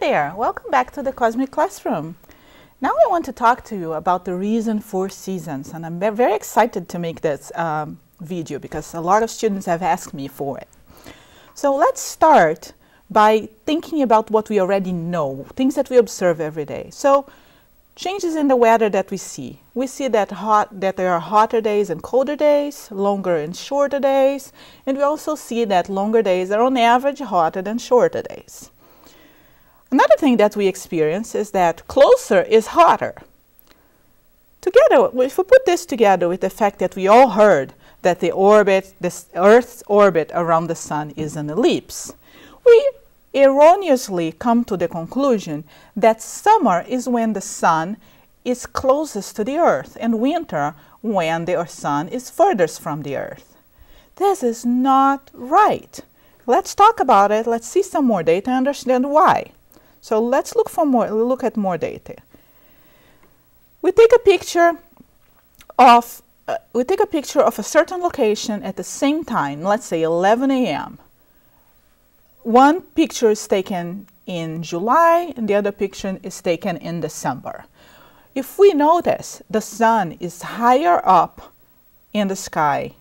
there, welcome back to the Cosmic Classroom. Now I want to talk to you about the reason for seasons and I'm very excited to make this um, video because a lot of students have asked me for it. So let's start by thinking about what we already know, things that we observe every day. So changes in the weather that we see. We see that, hot, that there are hotter days and colder days, longer and shorter days, and we also see that longer days are on average hotter than shorter days. Another thing that we experience is that closer is hotter. Together, if we put this together with the fact that we all heard that the orbit, Earth's orbit around the Sun is an ellipse, we erroneously come to the conclusion that summer is when the Sun is closest to the Earth and winter when the Sun is furthest from the Earth. This is not right. Let's talk about it. Let's see some more data and understand why. So let's look for more, look at more data. We take a picture of, uh, we take a picture of a certain location at the same time, let's say 11 a.m. One picture is taken in July and the other picture is taken in December. If we notice the sun is higher up in the sky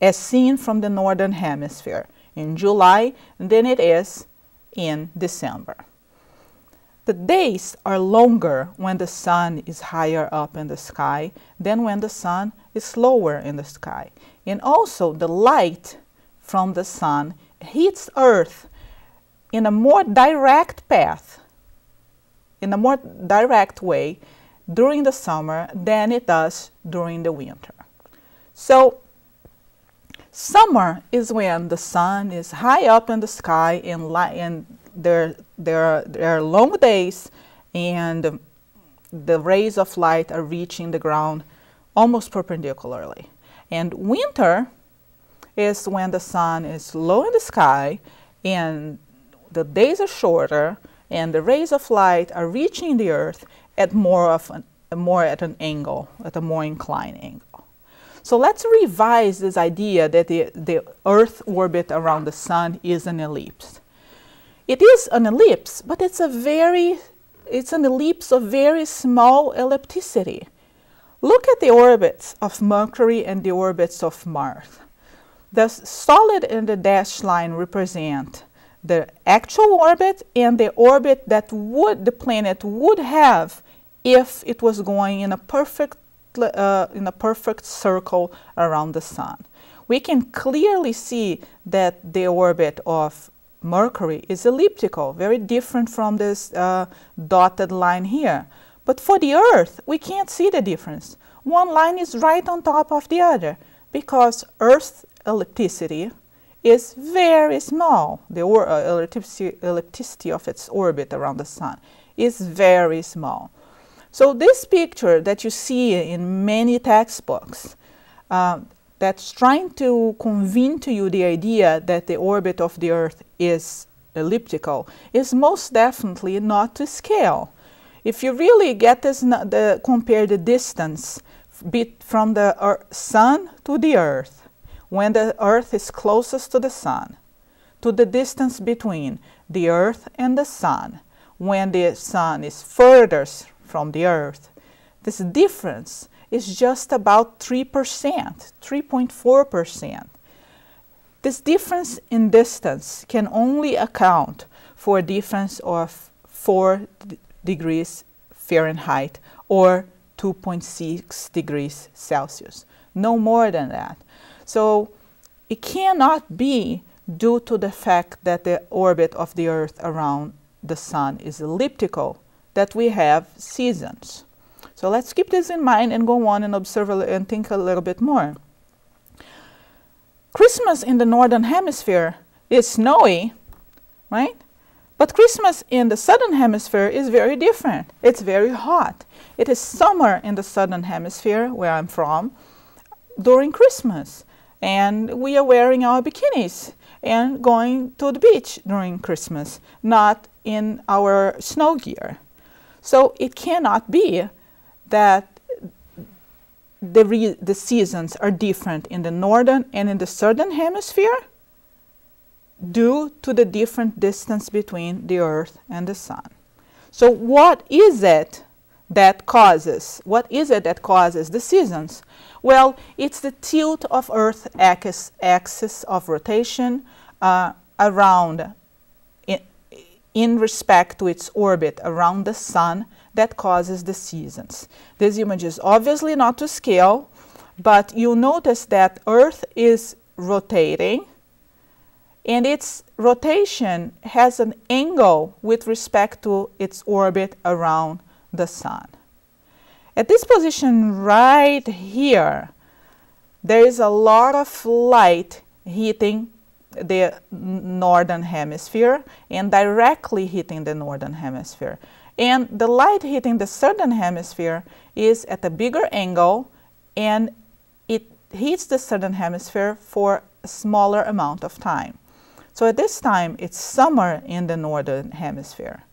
as seen from the northern hemisphere in July than it is in December. The days are longer when the sun is higher up in the sky than when the sun is lower in the sky. And also the light from the sun hits Earth in a more direct path, in a more direct way during the summer than it does during the winter. So summer is when the sun is high up in the sky and, light and there, there, are, there are long days and the rays of light are reaching the ground almost perpendicularly. And winter is when the sun is low in the sky and the days are shorter and the rays of light are reaching the earth at more of an, more at an angle, at a more inclined angle. So let's revise this idea that the, the earth orbit around the sun is an ellipse. It is an ellipse, but it's a very, it's an ellipse of very small ellipticity. Look at the orbits of Mercury and the orbits of Mars. The solid and the dashed line represent the actual orbit and the orbit that would the planet would have if it was going in a perfect uh, in a perfect circle around the sun. We can clearly see that the orbit of Mercury is elliptical, very different from this uh, dotted line here. But for the Earth, we can't see the difference. One line is right on top of the other because Earth's ellipticity is very small. The uh, ellipticity, of its orbit around the Sun is very small. So this picture that you see in many textbooks, uh, that's trying to convey to you the idea that the orbit of the Earth is elliptical is most definitely not to scale. If you really get this, the, compare the distance from the Earth, Sun to the Earth, when the Earth is closest to the Sun, to the distance between the Earth and the Sun, when the Sun is furthest from the Earth, this difference is just about 3%, 3.4%. This difference in distance can only account for a difference of 4 degrees Fahrenheit or 2.6 degrees Celsius, no more than that. So it cannot be due to the fact that the orbit of the Earth around the Sun is elliptical that we have seasons. So let's keep this in mind and go on and observe and think a little bit more. Christmas in the Northern Hemisphere is snowy, right? But Christmas in the Southern Hemisphere is very different. It's very hot. It is summer in the Southern Hemisphere, where I'm from, during Christmas. And we are wearing our bikinis and going to the beach during Christmas, not in our snow gear. So it cannot be that the, the seasons are different in the northern and in the southern hemisphere due to the different distance between the Earth and the Sun. So what is it that causes, what is it that causes the seasons? Well, it's the tilt of Earth's axis, axis of rotation uh, around, in, in respect to its orbit around the Sun that causes the seasons. This image is obviously not to scale, but you'll notice that Earth is rotating and its rotation has an angle with respect to its orbit around the Sun. At this position right here, there is a lot of light hitting the northern hemisphere and directly hitting the northern hemisphere. And the light hitting the southern hemisphere is at a bigger angle and it hits the southern hemisphere for a smaller amount of time. So at this time, it's summer in the northern hemisphere.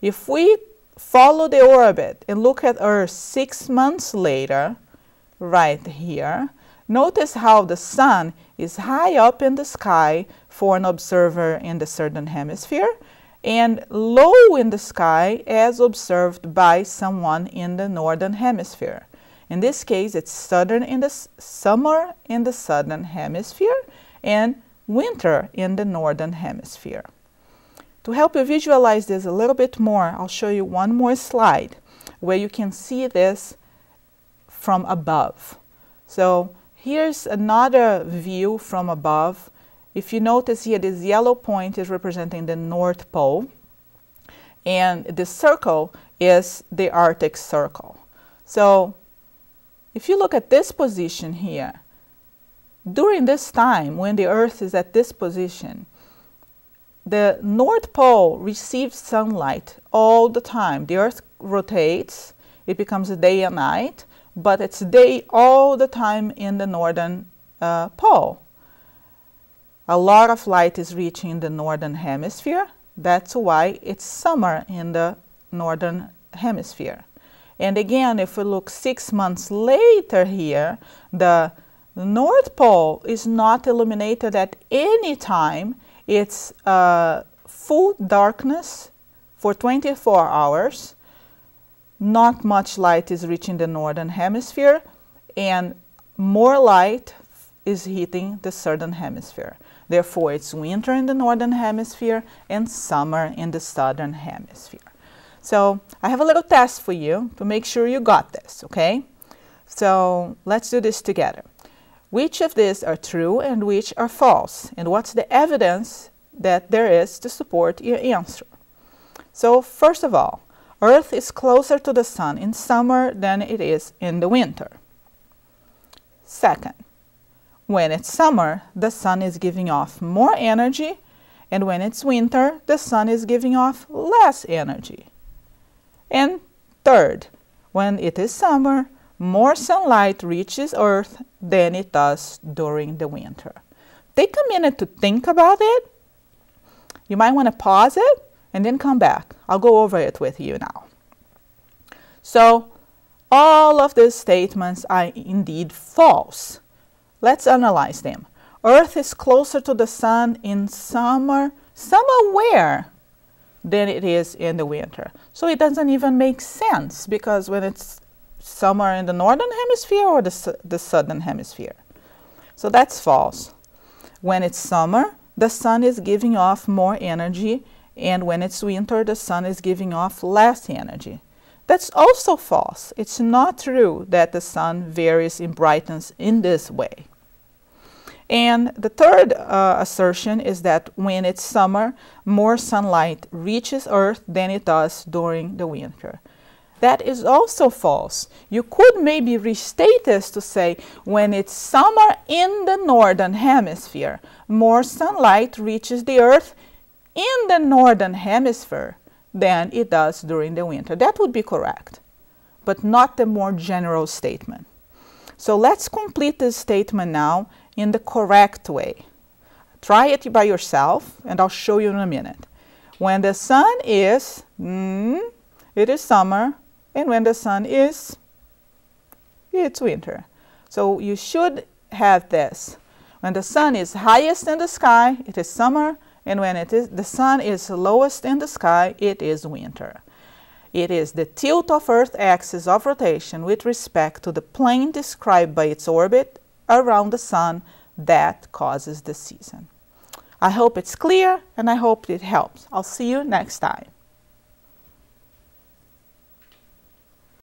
If we follow the orbit and look at Earth six months later, right here, notice how the sun is high up in the sky for an observer in the southern hemisphere and low in the sky as observed by someone in the northern hemisphere. In this case, it's southern in the summer in the southern hemisphere and winter in the northern hemisphere. To help you visualize this a little bit more, I'll show you one more slide where you can see this from above. So here's another view from above. If you notice here, this yellow point is representing the North Pole, and the circle is the Arctic Circle. So if you look at this position here, during this time, when the Earth is at this position, the North Pole receives sunlight all the time. The Earth rotates, it becomes a day and night, but it's day all the time in the Northern uh, Pole. A lot of light is reaching the Northern Hemisphere. That's why it's summer in the Northern Hemisphere. And again, if we look six months later here, the North Pole is not illuminated at any time. It's uh, full darkness for 24 hours. Not much light is reaching the northern hemisphere, and more light is hitting the southern hemisphere. Therefore, it's winter in the northern hemisphere and summer in the southern hemisphere. So I have a little test for you to make sure you got this, okay? So let's do this together. Which of these are true and which are false? And what's the evidence that there is to support your answer? So first of all, Earth is closer to the Sun in summer than it is in the winter. Second, when it's summer, the Sun is giving off more energy, and when it's winter, the Sun is giving off less energy. And third, when it is summer, more sunlight reaches Earth than it does during the winter. Take a minute to think about it. You might want to pause it and then come back. I'll go over it with you now. So, all of these statements are indeed false. Let's analyze them. Earth is closer to the sun in summer, summer where? Than it is in the winter. So it doesn't even make sense because when it's summer in the northern hemisphere or the, the southern hemisphere. So that's false. When it's summer, the sun is giving off more energy, and when it's winter, the sun is giving off less energy. That's also false. It's not true that the sun varies in brightness in this way. And the third uh, assertion is that when it's summer, more sunlight reaches Earth than it does during the winter. That is also false. You could maybe restate this to say when it's summer in the northern hemisphere, more sunlight reaches the earth in the northern hemisphere than it does during the winter. That would be correct, but not the more general statement. So let's complete this statement now in the correct way. Try it by yourself, and I'll show you in a minute. When the sun is, mm, it is summer, and when the sun is, it's winter. So you should have this. When the sun is highest in the sky, it is summer, and when it is, the sun is lowest in the sky, it is winter. It is the tilt of Earth's axis of rotation with respect to the plane described by its orbit around the sun that causes the season. I hope it's clear and I hope it helps. I'll see you next time.